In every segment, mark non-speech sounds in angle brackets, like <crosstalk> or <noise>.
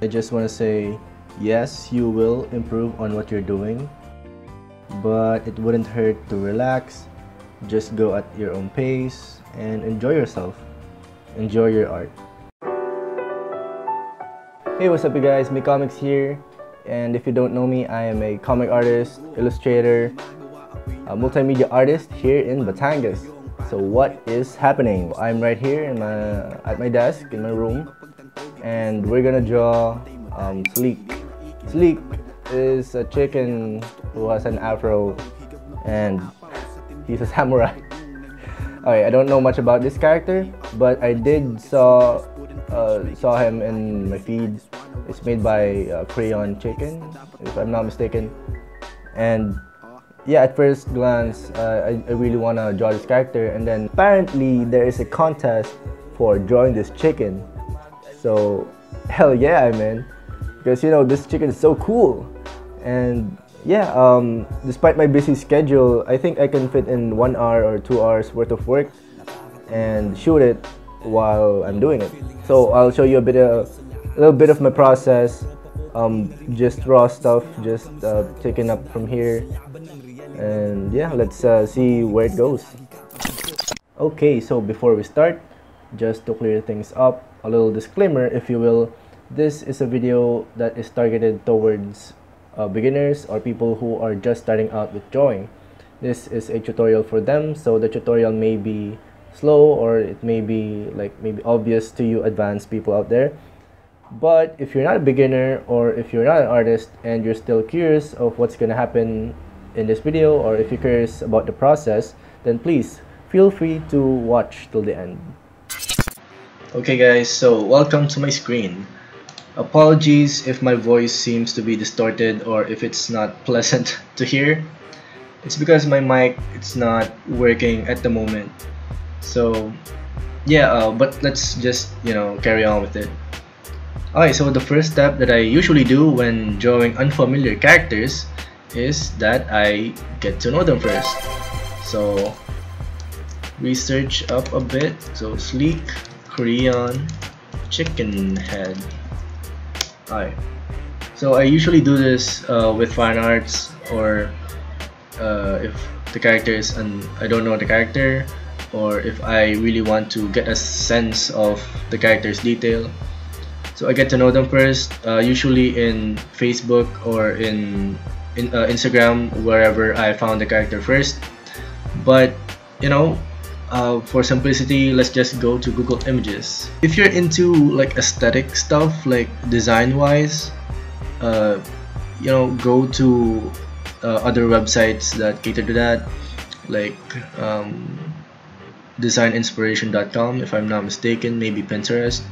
I just want to say yes, you will improve on what you're doing, but it wouldn't hurt to relax, just go at your own pace, and enjoy yourself. Enjoy your art. Hey, what's up, you guys? Mikomiks here, and if you don't know me, I am a comic artist, illustrator, a multimedia artist here in Batangas. So what is happening? I'm right here in my, at my desk in my room and we're gonna draw um, Sleek. Sleek is a chicken who has an afro and he's a <laughs> samurai. Alright, I don't know much about this character, but I did saw uh, saw him in my feed. It's made by uh, Creon Chicken, if I'm not mistaken. And yeah, at first glance, uh, I, I really want to draw this character, and then apparently there is a contest for drawing this chicken. So, <laughs> hell yeah, man. Because you know, this chicken is so cool. And yeah, um, despite my busy schedule, I think I can fit in one hour or two hours worth of work and shoot it while I'm doing it. So I'll show you a bit of a little bit of my process. Um, just raw stuff, just uh, taking up from here and yeah let's uh, see where it goes okay so before we start just to clear things up a little disclaimer if you will. This is a video that is targeted towards uh, beginners or people who are just starting out with drawing. This is a tutorial for them so the tutorial may be slow or it may be like maybe obvious to you advanced people out there. But if you're not a beginner or if you're not an artist and you're still curious of what's going to happen in this video or if you're curious about the process, then please feel free to watch till the end. Okay guys, so welcome to my screen. Apologies if my voice seems to be distorted or if it's not <laughs> pleasant to hear. It's because my mic it's not working at the moment. So yeah, uh, but let's just you know carry on with it. Alright, so the first step that I usually do when drawing unfamiliar characters is that I get to know them first. So research up a bit. So sleek, Creon, chicken head. Alright. So I usually do this uh, with fine arts or uh, if the character is and I don't know the character or if I really want to get a sense of the character's detail. So I get to know them first, uh, usually in Facebook or in in, uh, Instagram wherever I found the character first but you know uh, for simplicity let's just go to Google Images. If you're into like aesthetic stuff like design wise uh, you know go to uh, other websites that cater to that like um, designinspiration.com if I'm not mistaken maybe Pinterest.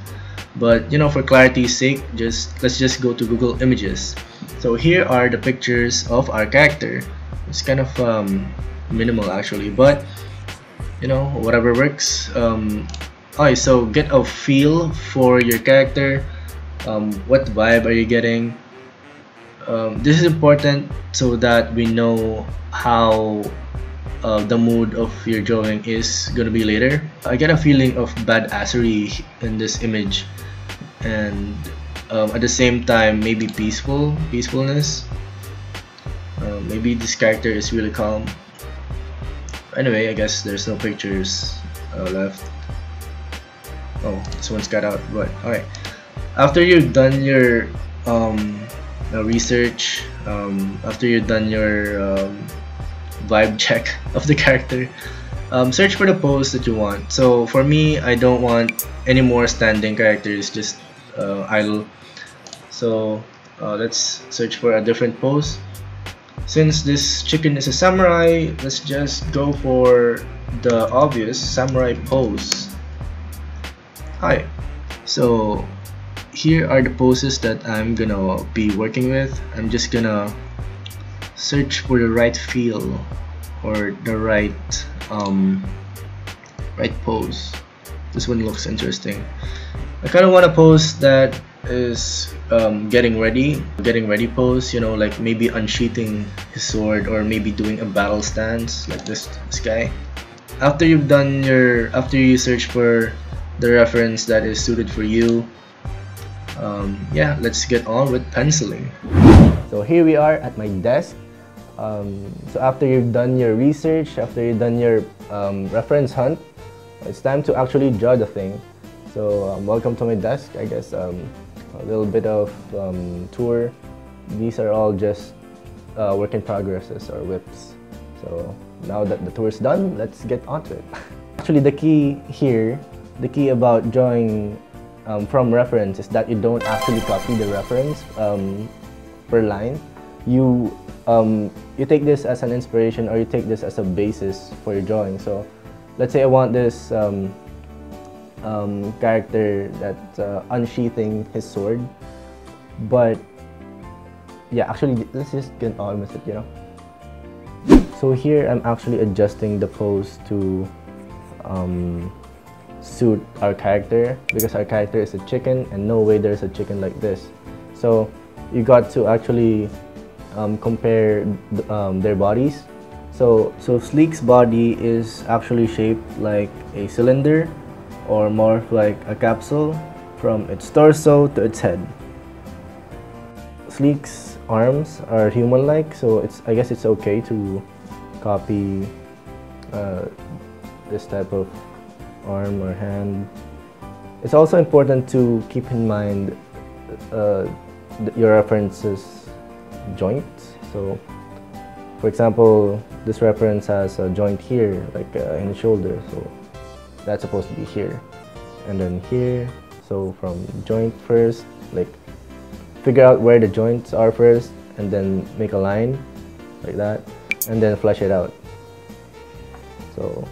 But you know for clarity's sake just let's just go to Google Images. So here are the pictures of our character. It's kind of um, minimal actually but you know whatever works. Um, alright so get a feel for your character. Um, what vibe are you getting? Um, this is important so that we know how uh, the mood of your drawing is gonna be later. I get a feeling of badassery in this image and um, at the same time maybe peaceful peacefulness. Uh, maybe this character is really calm anyway I guess there's no pictures uh, left. Oh this one's got out but alright. After you've done your um, uh, research um, after you've done your um, vibe <laughs> check of the character um, search for the pose that you want. So for me I don't want any more standing characters just uh, idle. So uh, let's search for a different pose since this chicken is a samurai let's just go for the obvious samurai pose. Hi. So here are the poses that I'm gonna be working with. I'm just gonna search for the right feel or the right um, right pose. This one looks interesting. I kind of want a pose that is um, getting ready getting ready pose you know like maybe unsheathing his sword or maybe doing a battle stance like this, this guy after you've done your after you search for the reference that is suited for you um, yeah, let's get on with penciling. So here we are at my desk. Um, so after you've done your research, after you've done your um, reference hunt, it's time to actually draw the thing. So um, welcome to my desk. I guess um, a little bit of um, tour. These are all just uh, work in progresses or whips. So now that the tour is done, let's get onto it. <laughs> Actually, the key here, the key about drawing um, from reference is that you don't actually copy the reference um, per line. You um, you take this as an inspiration or you take this as a basis for your drawing. So let's say I want this um, character that's uh, unsheathing his sword, but yeah, actually let's just get on with it, you know. So here I'm actually adjusting the pose to um, suit our character because our character is a chicken and no way there's a chicken like this. So you got to actually um, compare um, their bodies. So, so Sleek's body is actually shaped like a cylinder or more like a capsule from its torso to its head. Sleek's arms are human-like, so it's I guess it's okay to copy uh, this type of arm or hand. It's also important to keep in mind uh, your references joints. So, for example, this reference has a joint here, like uh, in the shoulder. So that's supposed to be here, and then here. So from joint first, like figure out where the joints are first, and then make a line like that, and then flush it out. So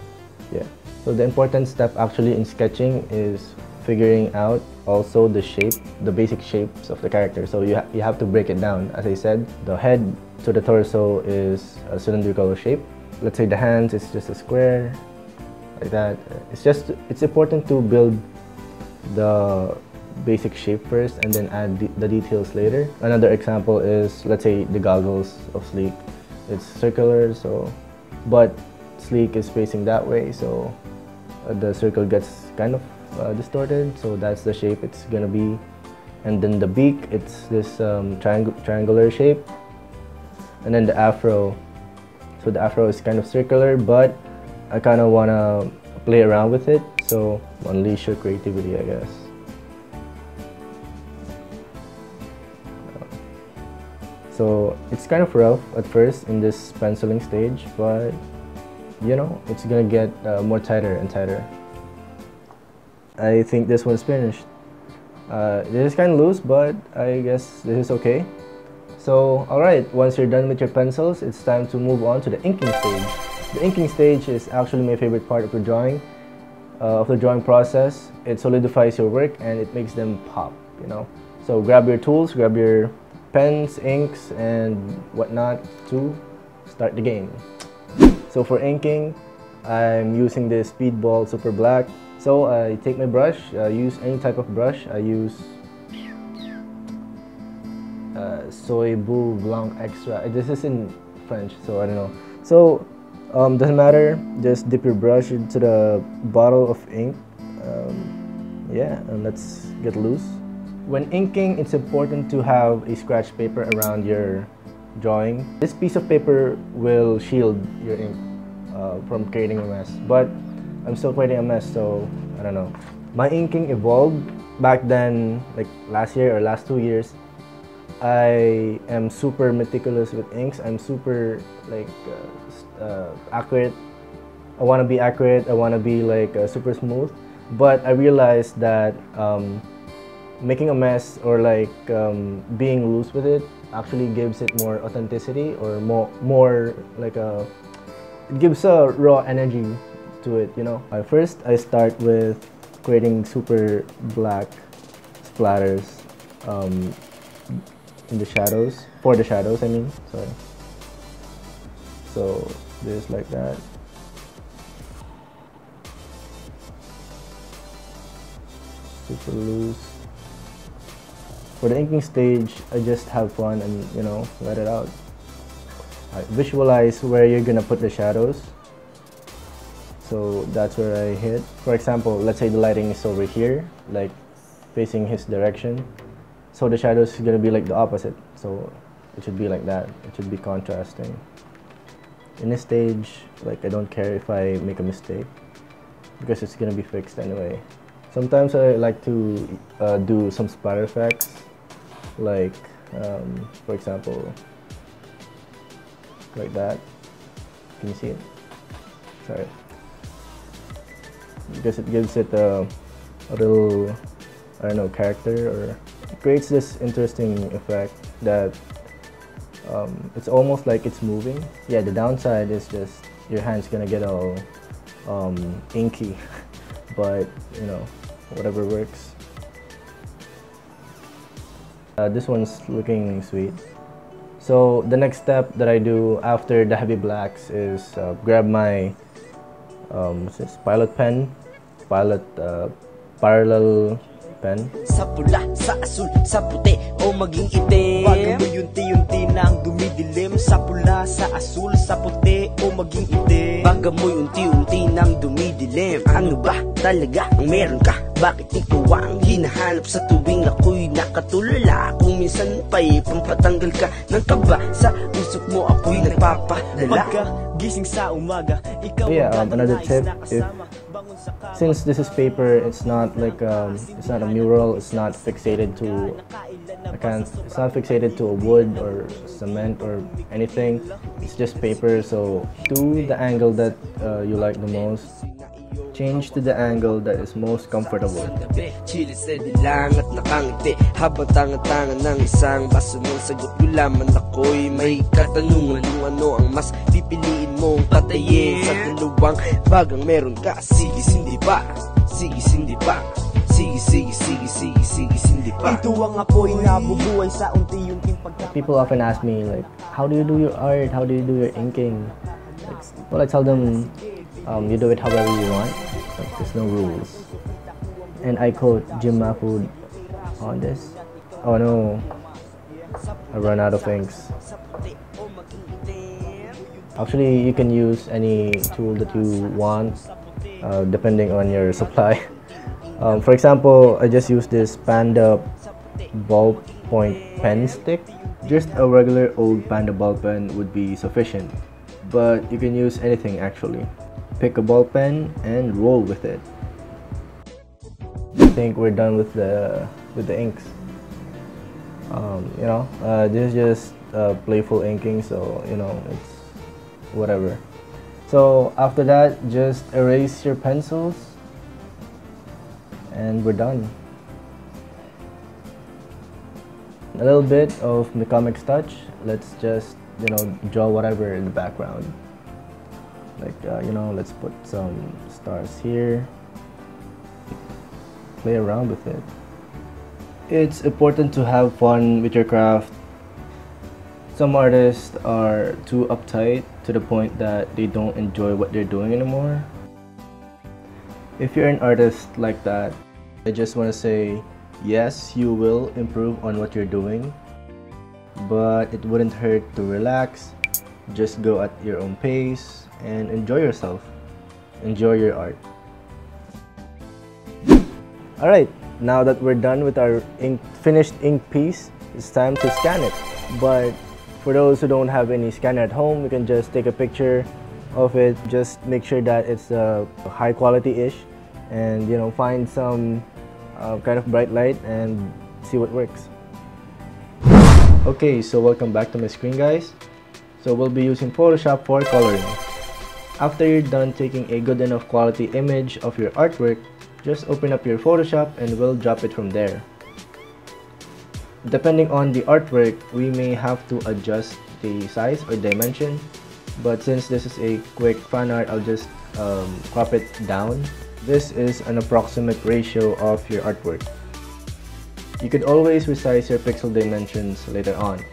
yeah. So the important step actually in sketching is figuring out also the shape, the basic shapes of the character. So you, ha you have to break it down. As I said, the head to the torso is a cylindrical shape. Let's say the hands is just a square, like that. It's just, it's important to build the basic shape first and then add the, details later. Another example is, let's say the goggles of Sleek. It's circular, so, but Sleek is facing that way, so uh, the circle gets kind of uh, distorted. So that's the shape it's gonna be. And then the beak, it's this um, triang triangular shape. And then the afro, so the afro is kind of circular, but I kind of wanna play around with it. So unleash your creativity, I guess. So it's kind of rough at first in this penciling stage, but you know, it's gonna get uh, more tighter and tighter. I think this one's finished. Uh, this is kind of loose, but I guess this is okay. So, alright, once you're done with your pencils, it's time to move on to the inking stage. The inking stage is actually my favorite part of the drawing, uh, of the drawing process. It solidifies your work and it makes them pop, you know. So grab your tools, grab your pens, inks, and whatnot to start the game. So for inking, I'm using the Speedball Super Black. So I take my brush, I use any type of brush. I use uh, Soy Blue Blanc Extra. This is in French, so I don't know. So um, doesn't matter. Just dip your brush into the bottle of ink. Um, yeah, and let's get loose. When inking, it's important to have a scratch paper around your drawing. This piece of paper will shield your ink uh, from creating a mess. But I'm still creating a mess, so I don't know. My inking evolved back then, like last year or last two years. I am super meticulous with inks. I'm super like uh, uh, accurate. I want to be accurate. I want to be like uh, super smooth. But I realized that um, making a mess or like um, being loose with it actually gives it more authenticity or more more like a it gives a raw energy to it you know uh, first I start with creating super black splatters um, in the shadows for the shadows I mean sorry so just like that super loose for the inking stage, I just have fun and, you know, let it out. Right, visualize where you're gonna put the shadows. So that's where I hit. For example, let's say the lighting is over here, like facing his direction. so the shadows is gonna be like the opposite so it should be like that it should be contrasting in this stage like I don't care if I make a mistake because it's gonna be fixed anyway. Sometimes I like to uh, do some splatter effects like um, for example like that. Can you see it? Sorry. Because it gives it a, a little I don't know character or creates this interesting effect that um, it's almost like it's moving. Yeah, the downside is just your hand's gonna get all um, inky, <laughs> but you know, whatever works. Uh, this one's looking sweet. So the next step that I do after the heavy blacks is uh, grab my um, what's this pilot pen, pilot uh, parallel pen. O maging itim. Bago mo yunti-yunti na ang dumidilim Sa pula, sa asul, sa puti o maging itim. Bago mo unti-unti nang dumidilim Ano ba talaga ang meron ka? Bakit ikaw ang hinahanap sa tuwing ako'y nakatulala? Kung minsan pa'y pampatanggal ka ng kaba Sa usok mo ako'y nagpapadala? Pagka gising sa umaga, ikaw Yeah, ang um, another tip, na if- Since this is paper, it's not like um, it's not a mural. It's not fixated to I can't. It's not fixated to a wood or cement or anything. It's just paper. So do the angle that uh, you like the most. Change to the angle that is most comfortable. Chili sa dilang at nakangiti. Habang tanga-tanga ng isang baso ng sagot Gulaman ako'y may katanungan. Kung ano ang mas pipiliin mong patayin Sa dalawang bagang meron ka. Sige, sindi pa. Sige, sindi pa. Sige, sige, sige, sige, sige, sindi pa. Ito ang apoy na bubuhay sa unti-unting pagka People often ask me like, how do you do your art? How do you do your inking? Like, well, I tell them, um, you do it however you want. There's no rules. And I quote Jim Mahfood on this. Oh no, I run out of things. Actually, you can use any tool that you want, uh, depending on your supply. <laughs> Um, for example, I just use this Panda ballpoint pen stick. Just a regular old Panda ball pen would be sufficient, but you can use anything actually. Pick a ball pen and roll with it. I think we're done with the with the inks. Um, you know, uh, this is just uh, playful inking, so you know it's whatever. So after that, just erase your pencils, and we're done. A little bit of the comics touch. Let's just you know draw whatever in the background. Like uh, you know, let's put some stars here. Play around with it. It's important to have fun with your craft. Some artists are too uptight to the point that they don't enjoy what they're doing anymore. If you're an artist like that, I just want to say yes, you will improve on what you're doing, but it wouldn't hurt to relax, just go at your own pace, and enjoy yourself. Enjoy your art. Alright, now that we're done with our ink, finished ink piece, it's time to scan it. But for those who don't have any scanner at home, you can just take a picture of it. Just make sure that it's uh, high quality-ish and you know find some uh, kind of bright light and see what works. Okay, so welcome back to my screen guys. So we'll be using Photoshop for coloring. After you're done taking a good enough quality image of your artwork, just open up your Photoshop and we'll drop it from there. Depending on the artwork, we may have to adjust the size or dimension, but since this is a quick fan art, I'll just um, crop it down. This is an approximate ratio of your artwork. You could always resize your pixel dimensions later on.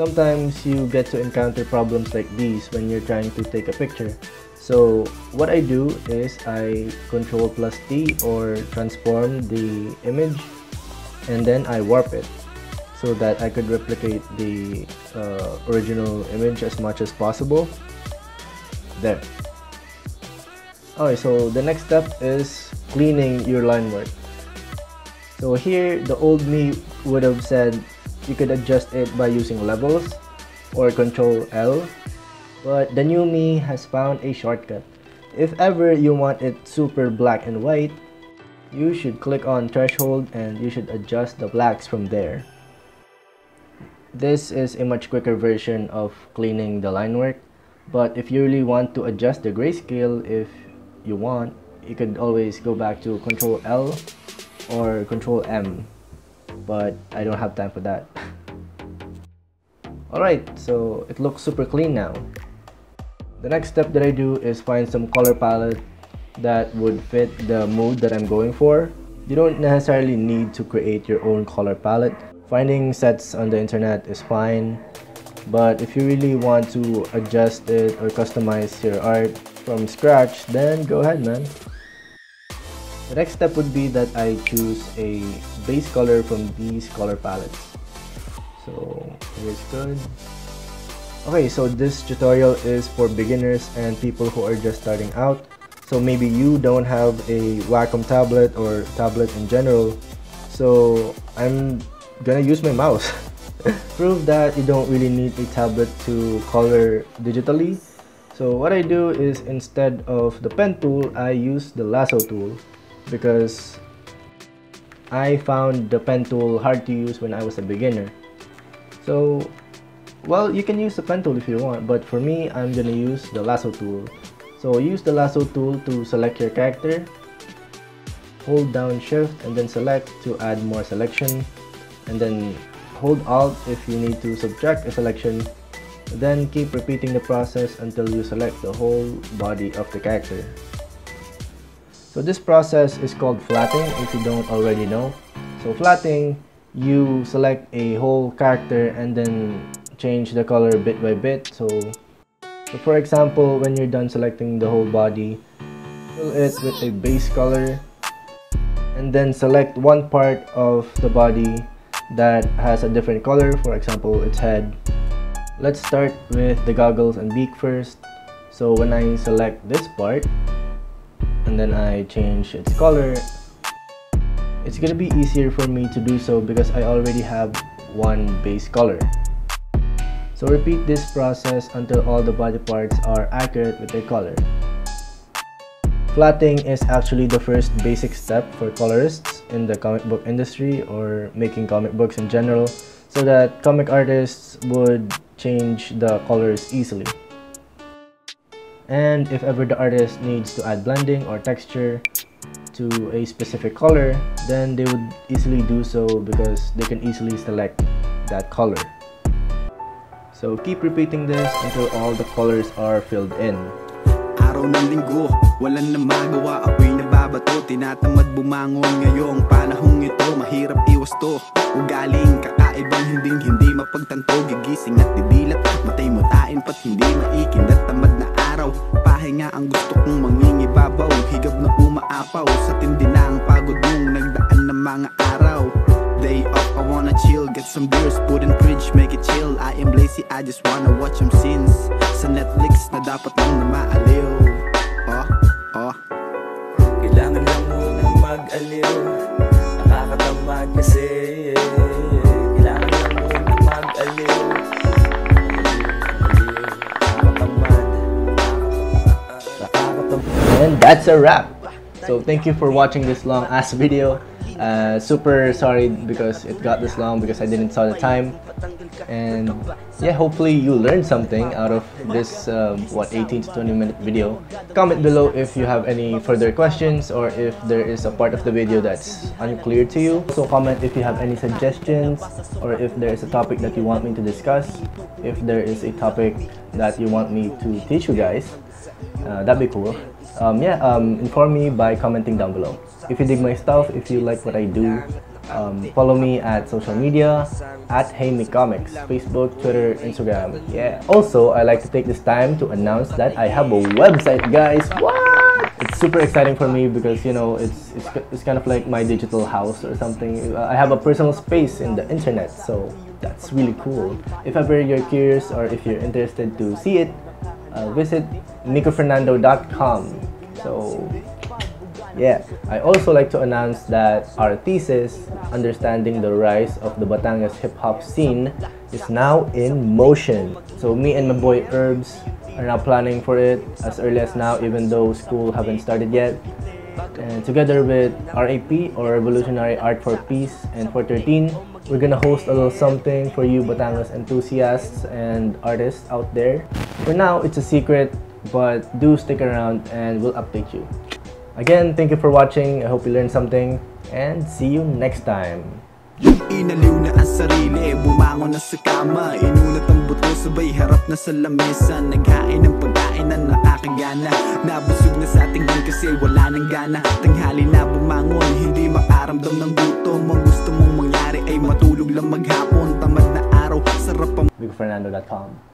Sometimes you get to encounter problems like these when you're trying to take a picture. So what I do is I control plus T or transform the image and then I warp it so that I could replicate the uh, original image as much as possible. There. Alright, so the next step is cleaning your line work. So here, the old me would have said you could adjust it by using levels or control L, but the new me has found a shortcut. If ever you want it super black and white, you should click on threshold and you should adjust the blacks from there. This is a much quicker version of cleaning the line work, but if you really want to adjust the grayscale if you want, you could always go back to control L or control M, but I don't have time for that. Alright, so it looks super clean now. The next step that I do is find some color palette that would fit the mood that I'm going for. You don't necessarily need to create your own color palette. Finding sets on the internet is fine, but if you really want to adjust it or customize your art from scratch, then go ahead man. The next step would be that I choose a base color from these color palettes. So here's good. Okay, so this tutorial is for beginners and people who are just starting out. So maybe you don't have a Wacom tablet or tablet in general. So I'm gonna use my mouse. <laughs> Prove that you don't really need a tablet to color digitally. So what I do is instead of the pen tool, I use the lasso tool because I found the pen tool hard to use when I was a beginner. So, well, you can use the pen tool if you want, but for me, I'm gonna use the lasso tool. So use the lasso tool to select your character, hold down shift and then select to add more selection, and then hold alt if you need to subtract a selection, then keep repeating the process until you select the whole body of the character. So this process is called flatting if you don't already know. So flatting you select a whole character and then change the color bit by bit. So, so for example when you're done selecting the whole body fill it with a base color and then select one part of the body that has a different color. For example its head. Let's start with the goggles and beak first. So when I select this part and then I change its color it's gonna be easier for me to do so because I already have one base color. So repeat this process until all the body parts are accurate with their color. Flatting is actually the first basic step for colorists in the comic book industry or making comic books in general so that comic artists would change the colors easily. And if ever the artist needs to add blending or texture, to a specific color, then they would easily do so because they can easily select that color. So keep repeating this until all the colors are filled in. Araw ng linggo, walang put make it chill. I am lazy, I just wanna watch some scenes Sa Netflix na dapat lang na maaliw. Oh, oh. Kailangan lang munang mag-aliw. Nakakatamad kasi Kailangan lang munang mag-aliw. And that's a wrap. So thank you for watching this long ass video. Uh, super sorry because it got this long because I didn't saw the time. And yeah, hopefully you learned something out of this um, what 18 to 20 minute video. Comment below if you have any further questions or if there is a part of the video that's unclear to you. So comment if you have any suggestions or if there is a topic that you want me to discuss. If there is a topic that you want me to teach you guys. Uh, that'd be cool. Um, yeah, um, inform me by commenting down below. If you dig my stuff, if you like what I do, um, follow me at social media at Hey Comics, Facebook, Twitter, Instagram. Yeah. Also, I like to take this time to announce that I have a website, guys. What? It's super exciting for me because you know it's it's it's kind of like my digital house or something. I have a personal space in the internet, so that's really cool. If ever you're curious or if you're interested to see it, uh, visit mikofernando.com. So Yeah, I also like to announce that our thesis, Understanding the Rise of the Batangas Hip Hop Scene, is now in motion. So me and my boy Herbs are now planning for it as early as now, even though school haven't started yet. And together with RAP or Revolutionary Art for Peace and 413, we're gonna host a little something for you Batangas enthusiasts and artists out there. For now, it's a secret, but do stick around and we'll update you. Again, thank you for watching. I hope you learned something and see you next time. Inaliw na ang sarili, bumangon na sa kama. Inunat ang buto, sabay harap na sa lamesa. Naghain ng pagkain na nakakagana. Nabusog na sa tingin kasi wala nang gana. Tanghali na bumangon, hindi makaramdam ng gutom Ang gusto mong mangyari ay matulog lang maghapon. Tamad na araw, sarap ang BigFernando.com